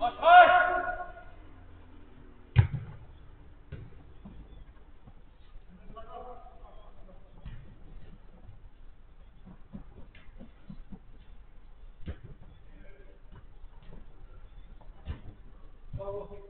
Aşağı! psicológico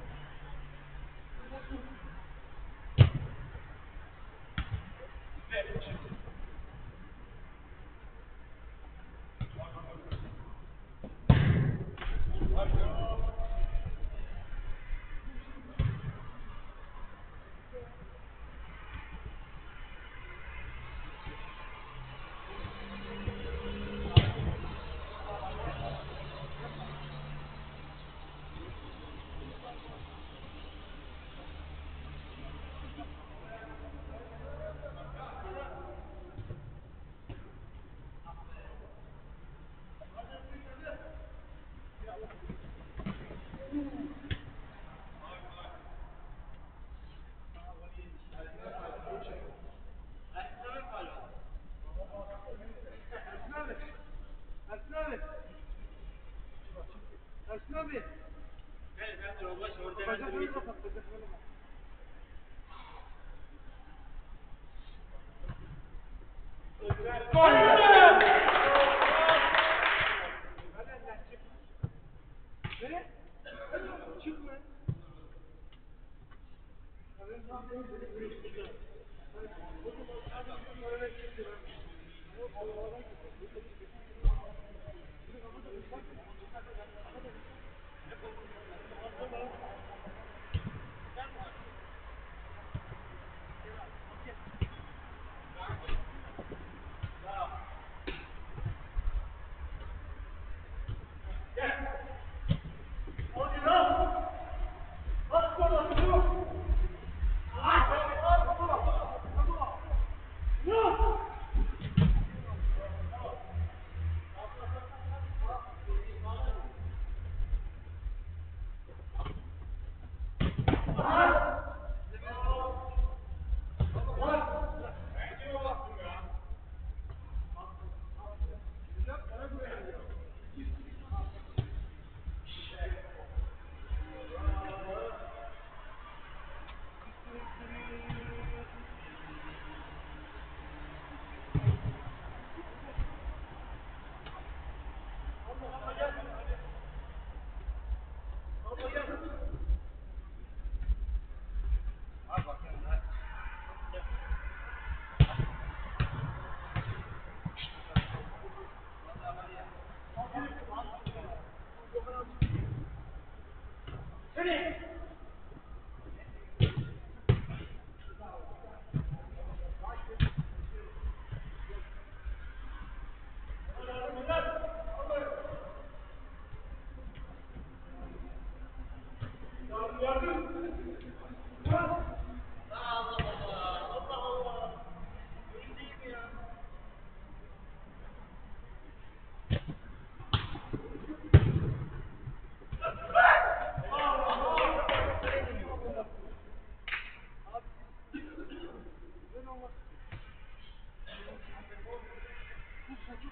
one. Não.